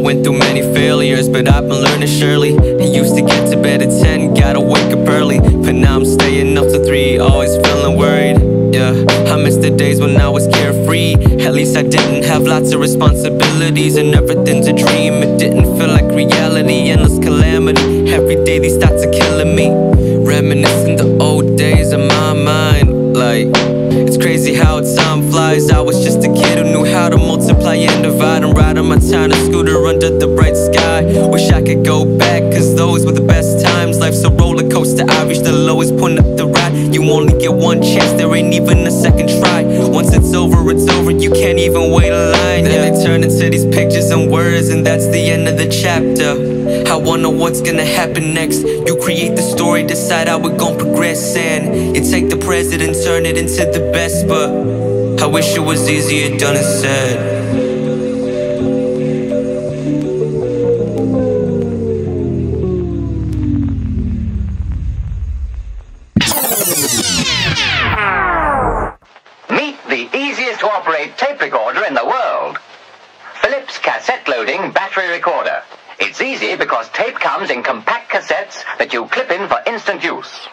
went through many failures, but I've been learning surely. I used to get to bed at 10, gotta wake up early. But now I'm staying up to 3, always feeling worried. Yeah, I miss the days when I was carefree. At least I didn't have lots of responsibilities and everything's a dream. It didn't feel like reality, endless calamity. Every day these thoughts are killing me. Reminiscing the old days in my mind. Like, it's crazy how time flies. I was just a kid who knew how to multiply and divide ride on my tiny scooter under the bright sky. Wish I could go back, cause those were the best times. Life's a roller coaster. I reached the lowest point of the ride. You only get one chance, there ain't even a second try. Once it's over, it's over. You can't even wait a line. Then they turn into these pictures and words, and that's the end of the chapter. I wonder what's gonna happen next. You create the story, decide how we're gonna progress, and you take the present and turn it into the best. But I wish it was easier done and said. Operate tape recorder in the world. Philips cassette loading battery recorder. It's easy because tape comes in compact cassettes that you clip in for instant use.